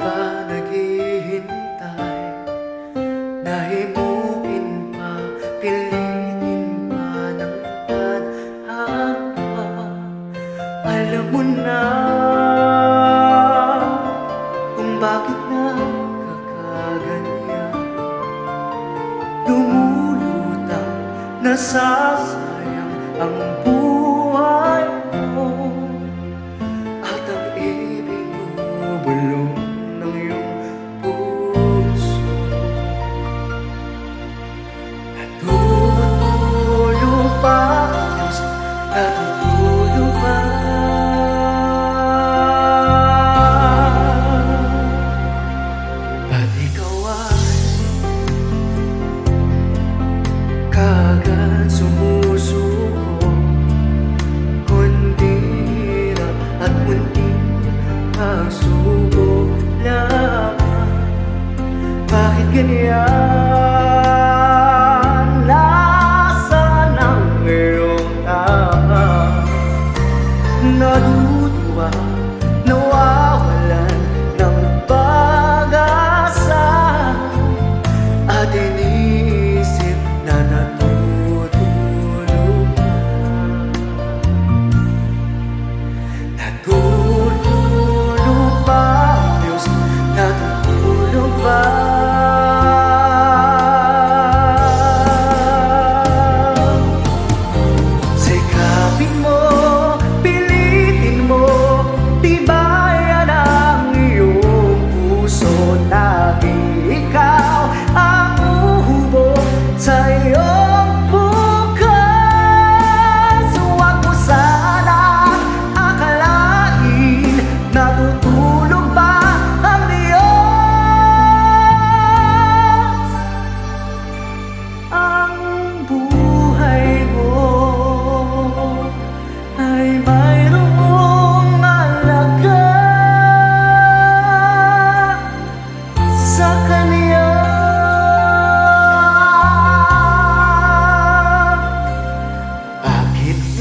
ba naghihintay? Nahimukin pa, pilitin pa ng tadhana Alam mo na kung bakit nagkakaganyan Lumulutang nasasayang ang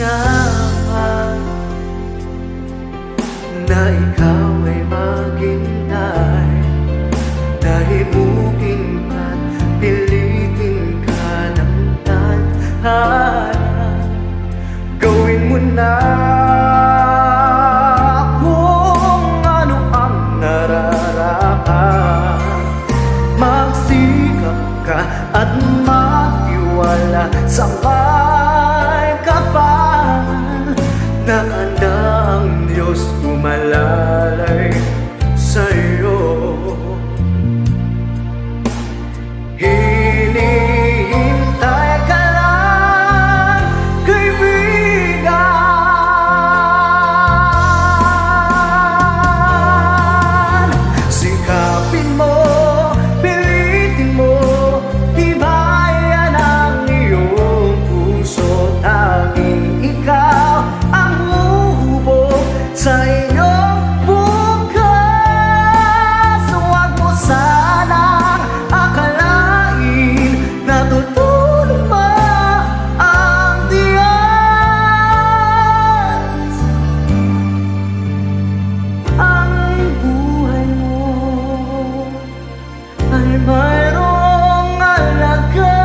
yaman Na ikaw ay maghintay. Dahimukin ka't pilitin ka ng tantala Gawin mo na kung ano ang nararapat Magsikap ka at matiwala sa ang Diyos umalalay sa'yo. mayroong alaga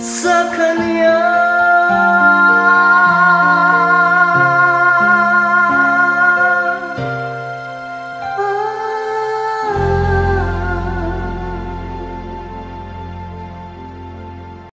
sa kanya.